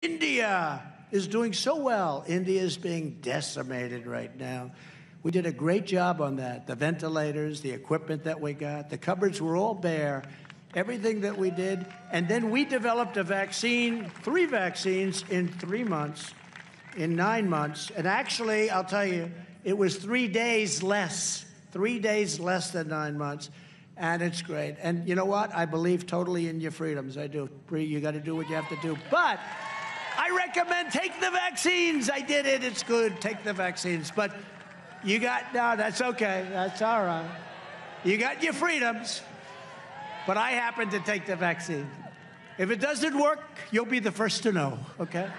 India is doing so well. India is being decimated right now. We did a great job on that. The ventilators, the equipment that we got, the cupboards were all bare, everything that we did. And then we developed a vaccine, three vaccines in three months, in nine months. And actually, I'll tell you, it was three days less, three days less than nine months. And it's great. And you know what? I believe totally in your freedoms. I do. You got to do what you have to do. But I recommend take the vaccines. I did it. It's good. Take the vaccines. But you got, no, that's okay. That's all right. You got your freedoms. But I happen to take the vaccine. If it doesn't work, you'll be the first to know, okay?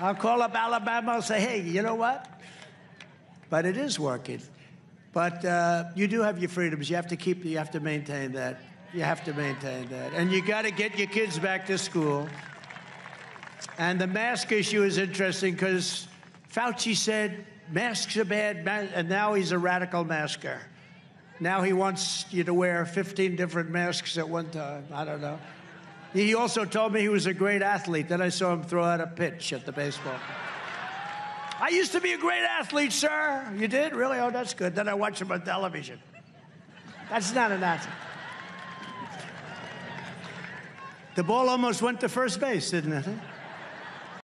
I'll call up Alabama. I'll say, hey, you know what? But it is working. But uh, you do have your freedoms. You have to keep, you have to maintain that. You have to maintain that. And you got to get your kids back to school. And the mask issue is interesting because Fauci said masks are bad, and now he's a radical masker. Now he wants you to wear 15 different masks at one time. I don't know. He also told me he was a great athlete. Then I saw him throw out a pitch at the baseball. I used to be a great athlete, sir. You did? Really? Oh, that's good. Then I watched him on television. That's not an athlete. The ball almost went to first base, didn't it?